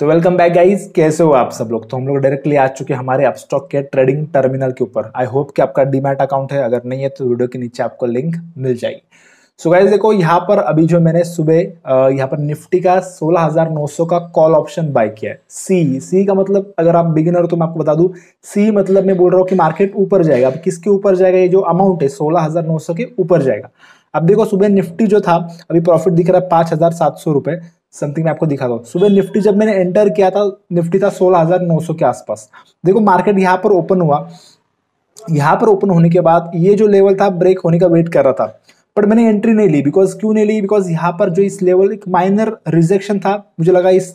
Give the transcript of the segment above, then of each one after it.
तो welcome back guys कैसे हो आप सब लोग? तो हम लोग डायरेक्टली आ चुके हैं हमारे अपस्टॉक के ट्रेडिंग टर्मिनल के ऊपर. आई होप कि आपका डीमैट अकाउंट है. अगर नहीं है तो वीडियो के नीचे आपको लिंक मिल जाएगी. सो गाइस देखो यहाँ पर अभी जो मैंने सुबह यहाँ पर निफ्टी का 16,900 का कॉल ऑप्शन बाय किया है. सी सी का मतलब अगर आप बिगिनर हो तो मैं आपको बता दूँ सी मतलब मैं बोल रहा हूँ कि मार्केट ऊपर जाएगा. अब किसके ऊपर जाएगा? ये जो अमाउंट है 16,900 के ऊपर जाएगा. अब देखो सुबह निफ्टी जो था अभी प्रॉफिट दिख रहा है पाँच हज़ार सात सौ समथिंग मैं आपको दिखा दो सुबह निफ्टी जब मैंने एंटर किया था, निफ्टी था सोलह हज़ार नौ सौ के आसपास। देखो मार्केट यहाँ पर ओपन हुआ। यहाँ पर ओपन होने के बाद ये जो लेवल था ब्रेक होने का वेट कर रहा था। बट मैंने एंट्री नहीं ली बिकॉज़ क्यों नहीं ली? बिकॉज़ यहाँ पर जो इस लेवल एक माइनर रिजेक्शन था। मुझे लगा इस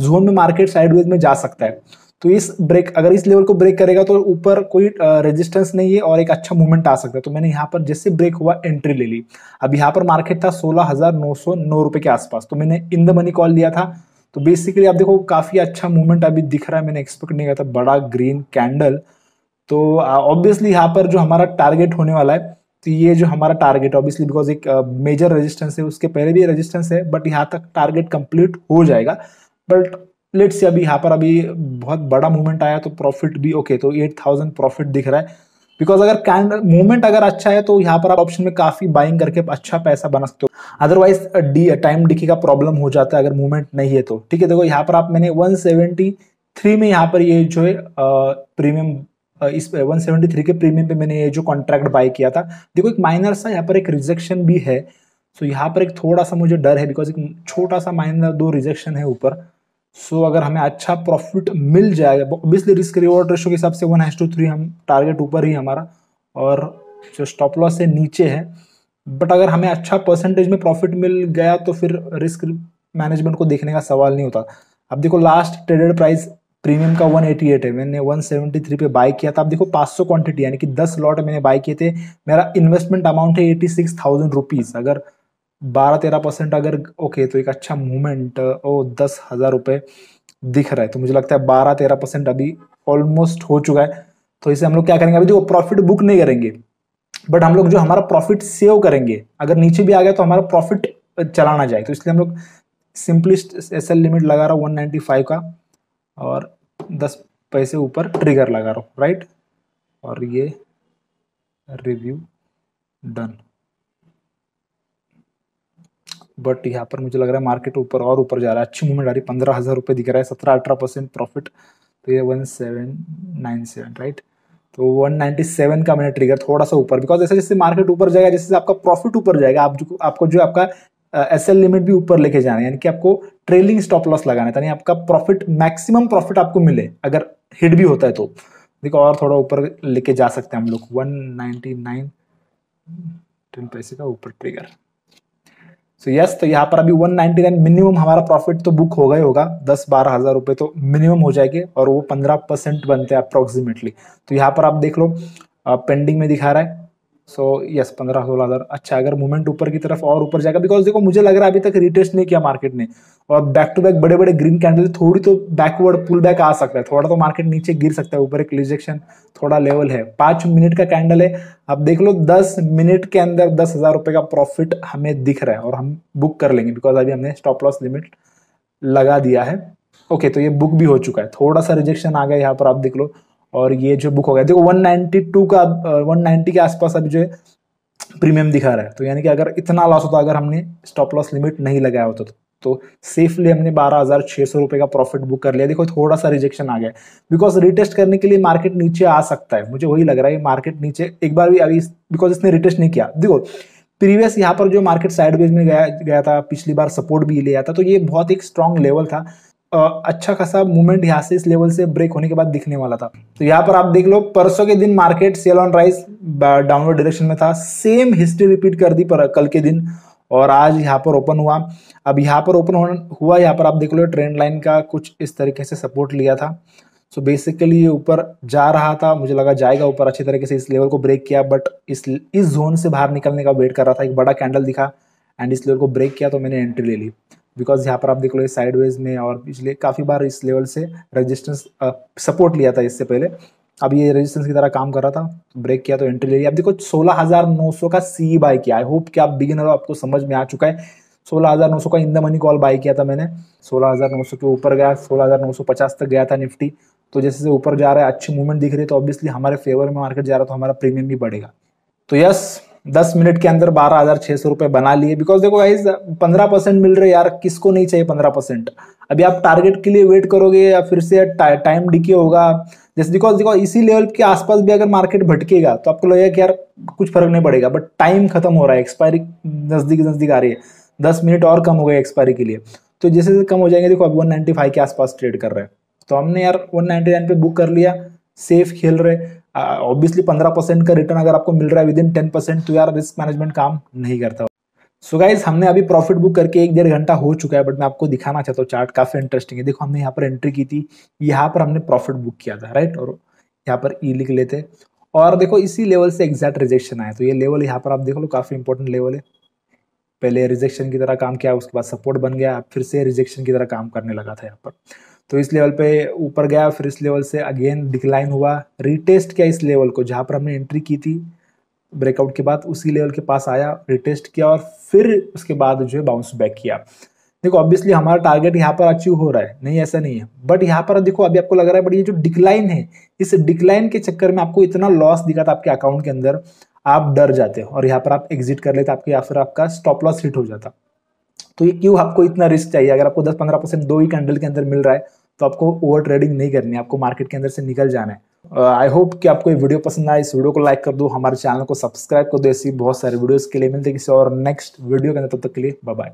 जोन में मार्केट साइडवेज में जा सकता है। तो इस ब्रेक अगर इस लेवल को ब्रेक करेगा तो ऊपर कोई रेजिस्टेंस नहीं है और एक अच्छा मूवमेंट आ सकता है। तो मैंने यहाँ पर जैसे ब्रेक हुआ एंट्री ले ली। अब यहाँ पर मार्केट था सोलह हज़ार नौ सौ नौ रुपए के आसपास। तो मैंने इन द मनी कॉल लिया था। तो बेसिकली आप देखो, काफ़ी अच्छा मूवमेंट अभी दिख रहा है। मैंने एक्सपेक्ट नहीं किया था। बड़ा ग्रीन कैंडल तो ऑब्वियसली यहाँ पर जो हमारा टारगेट होने वाला है तो ये जो हमारा टारगेट ऑब्वियसली बिकॉज़ एक मेजर रेजिस्टेंस है, उसके पहले भी रेजिस्टेंस है बट यहाँ तक टारगेट कंप्लीट हो जाएगा। बट लेट्स से अभी यहाँ पर अभी बहुत बड़ा मूवमेंट आया तो प्रॉफिट भी ओके तो एट थाउज़ेंड प्रॉफिट दिख रहा है। बिकॉज़ अगर कैंडल मूवमेंट अगर अच्छा है तो यहाँ पर आप ऑप्शन में काफ़ी बाइंग करके अच्छा पैसा बना सकते हो। अदरवाइज़ डी टाइम डिकी का प्रॉब्लम हो जाता है अगर मूवमेंट नहीं है तो। ठीक है, देखो यहाँ पर आप मैंने 173 में यहाँ पर ये जो है प्रीमियम इस 173 के प्रीमियम पे मैंने ये जो कॉन्ट्रैक्ट बाय किया था। देखो एक माइनर सा यहाँ पर एक रिजेक्शन भी है। सो यहाँ पर एक थोड़ा सा मुझे डर है बिकॉज़ एक छोटा सा माइनर दो रिजेक्शन है ऊपर। सो अगर हमें अच्छा प्रॉफिट मिल जाएगा ऑब्वियसली रिस्क रिवॉर्ड रेशो के हिसाब से वन हैज़ टू थ्री हम टारगेट ऊपर ही हमारा, और जो स्टॉप लॉस है नीचे है बट अगर हमें अच्छा परसेंटेज में प्रॉफिट मिल गया तो फिर रिस्क मैनेजमेंट को देखने का सवाल नहीं होता। अब देखो लास्ट ट्रेडेड प्राइस प्रीमियम का 188 है, मैंने 173 पे बाय किया था। अब देखो 500 क्वांटिटी यानी कि 10 लॉट मैंने बाय किए थे। मेरा इन्वेस्टमेंट अमाउंट है एटी सिक्स थाउज़ेंड रुपीज़ अगर बारह तेरह परसेंट अगर ओके तो एक अच्छा मूवमेंट ओ, दस हज़ार रुपये दिख रहा है। तो मुझे लगता है बारह तेरह परसेंट अभी ऑलमोस्ट हो चुका है। तो इसे हम लोग क्या करेंगे? अभी देखो प्रॉफिट बुक नहीं करेंगे बट हम लोग जो हमारा प्रॉफिट सेव करेंगे, अगर नीचे भी आ गया तो हमारा प्रॉफिट चलाना जाए। तो इसलिए हम लोग सिंपलिस्ट एस एल लिमिट लगा रहा हूँ वन फाइव का, और दस पैसे ऊपर ट्रिगर लगा रहा हूँ राइट और ये रिव्यू डन बट यहाँ पर मुझे लग रहा है मार्केट ऊपर और ऊपर जा रहा है। अच्छी मूवमेंट आ रही है। पंद्रह हज़ार रुपये दिख रहा है। सत्रह, अठारह परसेंट प्रॉफिट तो ये one seven nine seven right तो वन नाइन्टी सेवन का मैंने ट्रिगर थोड़ा सा ऊपर। बिकॉज़ जैसे जैसे मार्केट ऊपर जाएगा, जैसे आपका प्रॉफिट ऊपर जाएगा, आप जो, आपको जो आपका एस एल लिमिट भी ऊपर लेके जाना है, यानी कि आपको ट्रेलिंग स्टॉप लॉस लगाना है, ताकि आपका प्रॉफिट मैक्सिमम प्रॉफिट आपको मिले, अगर हिट भी होता है तो। देखो, और थोड़ा ऊपर लेके जा सकते हैं हम लोग। वन नाइनटी नाइन टेन पैसे का ऊपर ट्रिगर सो यस तो यहाँ पर अभी 199 मिनिमम हमारा प्रॉफिट तो बुक होगा ही होगा। दस बारह हज़ार रुपए तो मिनिमम हो जाएँगे और वो पंद्रह परसेंट बनते हैं अप्रोक्सीमेटली तो यहाँ पर आप देख लो पेंडिंग में दिखा रहा है। सो यस पंद्रह सोलह हज़ार। अच्छा अगर मूवमेंट ऊपर की तरफ़ और ऊपर जाएगा बिकॉज़ देखो, मुझे लग रहा है अभी तक रिटेस्ट नहीं किया मार्केट ने। और बैक टू बैक बड़े बड़े ग्रीन कैंडल थोड़ी तो बैकवर्ड पुल बैक आ सकता है। थोड़ा तो मार्केट नीचे गिर सकता है, ऊपर एक रिजेक्शन थोड़ा लेवल है। पाँच मिनट का कैंडल है। अब देख लो, दस मिनट के अंदर दस हज़ार रुपए का प्रॉफिट हमें दिख रहा है और हम बुक कर लेंगे बिकॉज़ अभी हमने स्टॉप लॉस लिमिट लगा दिया है। ओके तो ये बुक भी हो चुका है। थोड़ा सा रिजेक्शन आ गया, यहाँ पर आप देख लो। और ये जो बुक हो गया देखो 192 का 190 के आसपास अभी जो है प्रीमियम दिखा रहा है। तो यानी कि अगर इतना लॉस होता अगर हमने स्टॉप लॉस लिमिट नहीं लगाया होता तो, तो सेफली हमने बारह हज़ार छह सौ रुपए का प्रॉफिट बुक कर लिया। देखो थोड़ा सा रिजेक्शन आ गया बिकॉज़ रिटेस्ट करने के लिए मार्केट नीचे आ सकता है। मुझे वही लग रहा है मार्केट नीचे एक बार भी अभी बिकॉज़ इसने रिटेस्ट नहीं किया। देखो प्रीवियस यहाँ पर जो मार्केट साइडवेज में गया गया था पिछली बार सपोर्ट भी लिया था तो ये बहुत एक स्ट्रॉन्ग लेवल था। अच्छा खासा मूवमेंट यहाँ से इस लेवल से ब्रेक होने के बाद दिखने वाला था। तो यहाँ पर आप देख लो, परसों के दिन market sell on rise downward direction में था। सेम हिस्ट्री रिपीट कर दी पर, कल के दिन और आज यहाँ पर ओपन हुआ। अब यहाँ पर ओपन हुआ, यहाँ पर आप देख लो ट्रेंड लाइन का कुछ इस तरीके से सपोर्ट लिया था। सो so बेसिकली ये ऊपर जा रहा था, मुझे लगा जाएगा ऊपर अच्छी तरीके से इस लेवल को ब्रेक किया बट इस इस जोन से बाहर निकलने का वेट कर रहा था। एक बड़ा कैंडल दिखा एंड इस लेवल को ब्रेक किया तो मैंने एंट्री ले ली। बिकॉज़ यहाँ पर आप देख लो साइडवेज में और पिछले काफ़ी बार इस लेवल से रेजिस्टेंस सपोर्ट लिया था इससे पहले। अब ये रेजिस्टेंस की तरह काम कर रहा था ब्रेक किया तो एंट्री ले लिया। अब देखो, सोलह हज़ार नौ सौ का सी बाय किया। आई होप कि आप बिगिनर हो, आपको समझ में आ चुका है। सोलह हज़ार नौ सौ का in the money call buy किया था मैंने। सोलह हज़ार नौ सौ के ऊपर गया, सोलह हज़ार नौ सौ पचास तक गया था निफ्टी तो जैसे जैसे ऊपर जा रहा है, अच्छी मूवमेंट दिख रही है तो ऑब्वियसली हमारे फेवर में मार्केट जा रहा है तो हमारा प्रीमियम भी बढ़ेगा। तो यस दस मिनट के अंदर बारह हज़ार छह सौ रुपए बना लिए। बिकॉज़ देखो गाइज़ पंद्रह परसेंट मिल रहे यार, किसको नहीं चाहिए पंद्रह परसेंट अभी आप टारगेट के लिए वेट करोगे या फिर से टाइम डिके होगा। जैसे बिकॉज़ देखो, इसी लेवल के आसपास भी अगर मार्केट भटकेगा तो आपको लगेगा कि यार कुछ फ़र्क नहीं पड़ेगा। बट टाइम खत्म हो रहा है एक्सपायरी नज़दीक नज़दीक आ रही है। दस मिनट और कम हो गए एक्सपायरी के लिए। तो जैसे जैसे कम हो जाएँगे, देखो अब वन के आसपास ट्रेड कर रहे हैं। तो हमने यार वन पे बुक कर लिया। सेफ़ खेल रहे। ऑब्वियसली पंद्रह परसेंट का रिटर्न अगर आपको मिल रहा है विद इन टेन परसेंट तो यार रिस्क मैनेजमेंट काम नहीं करता। सो गाइज़ हमने अभी प्रॉफिट बुक करके एक डेढ़ घंटा हो चुका है बट मैं आपको दिखाना चाहता हूँ चार्ट काफ़ी इंटरेस्टिंग है। देखो, हमने यहाँ पर एंट्री की थी, यहाँ पर हमने प्रॉफिट बुक किया था राइट और यहाँ पर ई e लिख लेते और देखो, इसी लेवल से एग्जैक्ट रिजेक्शन आया। तो ये लेवल यहाँ पर आप देख लो, काफ़ी इंपॉर्टेंट लेवल है। पहले रिजेक्शन की तरह काम किया, उसके बाद सपोर्ट बन गया, फिर से रिजेक्शन की तरह काम करने लगा था यहाँ पर। तो इस लेवल पे ऊपर गया, फिर इस लेवल से अगेन डिक्लाइन हुआ। रिटेस्ट किया इस लेवल को, जहाँ पर हमने एंट्री की थी ब्रेकआउट के बाद, उसी लेवल के पास आया रिटेस्ट किया और फिर उसके बाद जो है बाउंस बैक किया। देखो ऑब्वियसली हमारा टारगेट यहाँ पर अचीव हो रहा है, नहीं, ऐसा नहीं है। बट यहाँ पर देखो, अभी आपको लग रहा है बट ये जो डिक्लाइन है, इस डिक्लाइन के चक्कर में आपको इतना लॉस दिखा था आपके अकाउंट के अंदर, आप डर जाते हो और यहाँ पर आप एग्जिट कर लेते, आपके या फिर आपका स्टॉप लॉस हिट हो जाता। तो ये क्यों आपको इतना रिस्क चाहिए? अगर आपको 10-15 परसेंट दो ही कैंडल के अंदर मिल रहा है तो आपको ओवर ट्रेडिंग नहीं करनी है आपको मार्केट के अंदर से निकल जाना है। आई uh, होप कि आपको ये वीडियो पसंद आए। इस वीडियो को लाइक कर दो हमारे चैनल को सब्सक्राइब कर दो। ऐसी बहुत सारे वीडियोस के लिए मिलते किसी और नेक्स्ट वीडियो के अंदर। तब तक के लिए बाय